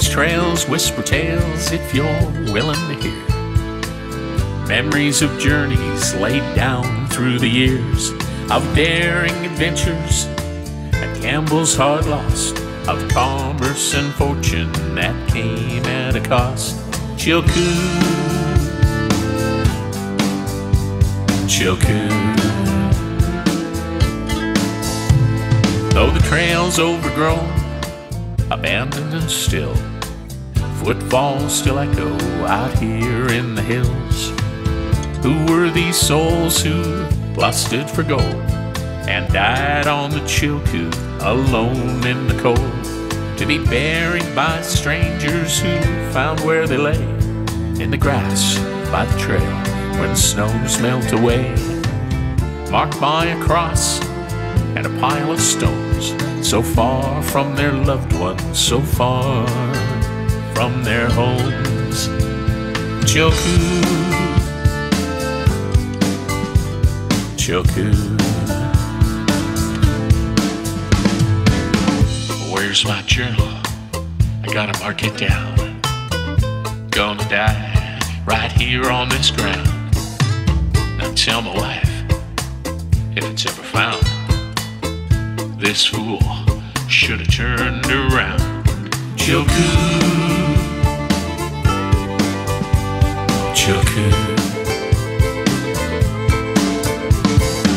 trails whisper tales if you're willing to hear. Memories of journeys laid down through the years, of daring adventures and gambles hard lost, of commerce and fortune that came at a cost. Chilkoot, Chilkoot. Though the trail's overgrown, abandoned and still, footfalls still echo out here in the hills. Who were these souls who lusted for gold and died on the Chilkoot alone in the cold? To be buried by strangers who found where they lay in the grass by the trail when snows melt away, marked by a cross and a pile of stones, so far from their loved ones, so far from their homes. Chilkoot, Chilkoot. Where's my journal? I gotta mark it down. Gonna die right here on this ground. Now tell my wife if it's ever found. This fool should have turned around. Chilkoot, Chilkoot,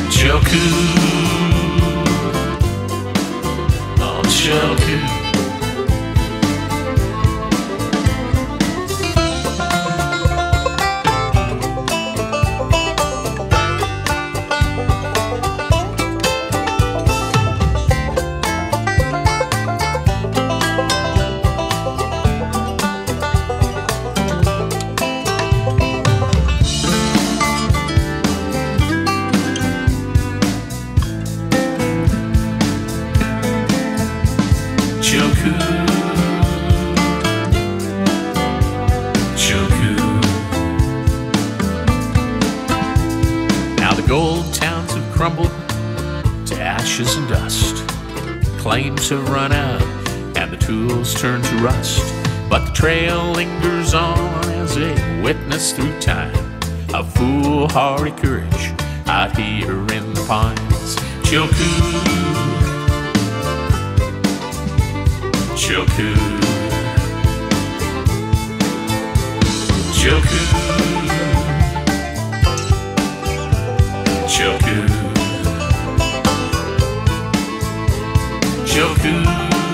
Chilkoot, oh Chilkoot. Chilkoot, Chilkoot. Now the gold towns have crumbled to ashes and dust. Claims have run out and the tools turn to rust. But the trail lingers on as a witness through time of foolhardy courage out here in the pines. Chilkoot. Chilkoot. Chilkoot. Chilkoot. Chilkoot.